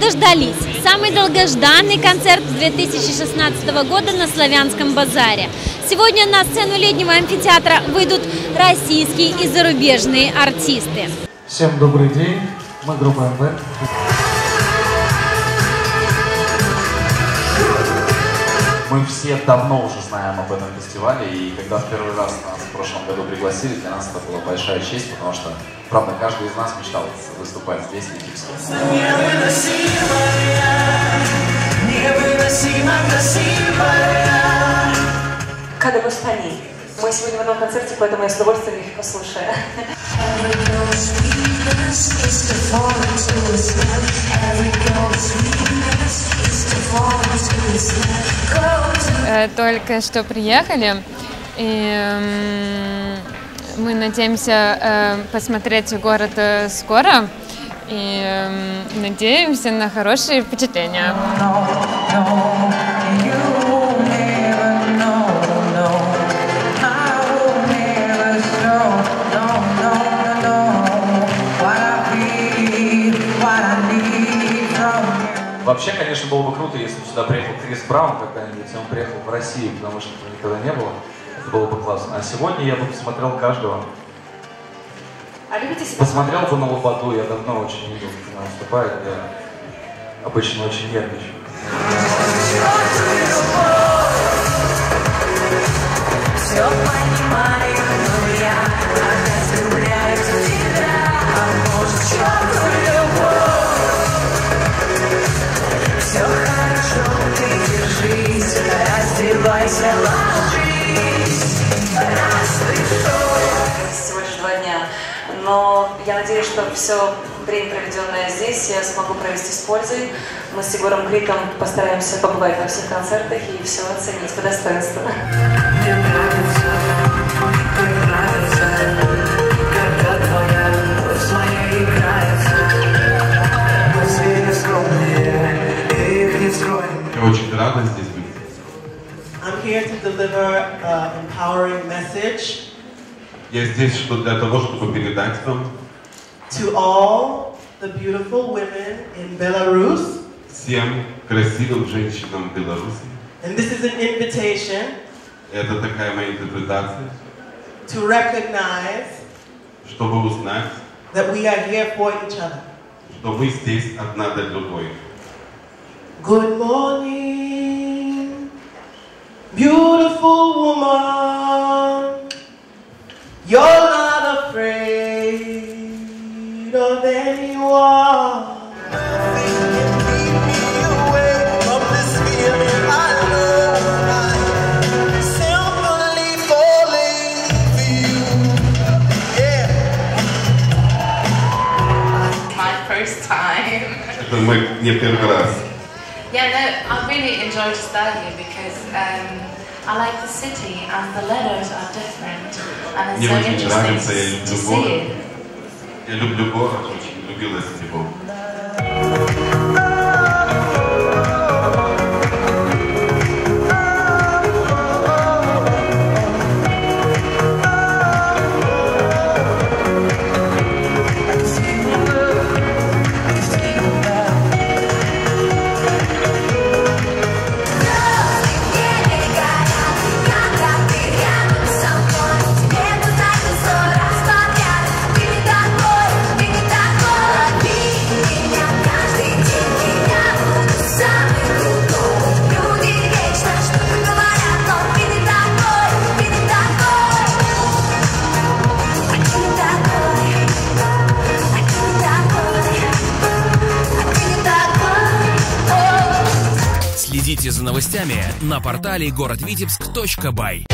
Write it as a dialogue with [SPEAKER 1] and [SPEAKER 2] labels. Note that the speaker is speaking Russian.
[SPEAKER 1] дождались. Самый долгожданный концерт 2016 года на Славянском базаре. Сегодня на сцену летнего амфитеатра выйдут российские и зарубежные артисты.
[SPEAKER 2] Всем добрый день, мы группа МВ.
[SPEAKER 3] Все давно уже знаем об этом фестивале, и когда в первый раз нас в прошлом году пригласили, для нас это была большая честь, потому что, правда, каждый из нас мечтал выступать здесь, в Витебске.
[SPEAKER 4] Когда мы спали. Мы сегодня в одном концерте, поэтому я с удовольствием их послушаю.
[SPEAKER 5] Э, Только что приехали, и мы надеемся э, посмотреть город э, скоро, и надеемся на хорошие впечатления.
[SPEAKER 3] Вообще, конечно, было бы круто, если бы сюда приехал Крис Браун когда-нибудь, и он приехал в Россию, потому что этого никогда не было. Это было бы классно. А сегодня я бы посмотрел каждого.
[SPEAKER 4] А любите себя?
[SPEAKER 3] Посмотрел бы на Лободу, я давно очень не видел, как она выступает. Я обычно очень нервничаю.
[SPEAKER 4] Я надеюсь, что все время, проведенное здесь, я смогу провести с пользой. Мы с Егором Криком постараемся побывать на всех концертах и все оценить по достоинству.
[SPEAKER 6] Я очень рада здесь быть.
[SPEAKER 7] I'm here to deliver an empowering message
[SPEAKER 6] Я здесь что для того, чтобы передать вам
[SPEAKER 7] to all the beautiful women in Belarus.
[SPEAKER 6] всем красивым женщинам Беларуси.
[SPEAKER 7] And this is an invitation
[SPEAKER 6] Это такая моя интерпретация,
[SPEAKER 7] to recognize
[SPEAKER 6] чтобы узнать,
[SPEAKER 7] that we are here for each other.
[SPEAKER 6] что мы здесь одна для другой.
[SPEAKER 7] Good morning, beautiful woman. You're
[SPEAKER 6] than you are.
[SPEAKER 8] Yeah, no, I really enjoyed Australia because um, I like the city and the letters are different and it's so interesting to see it.
[SPEAKER 6] Я люблю город, очень любила его.
[SPEAKER 9] Следите за новостями на портале городвитебск.бай.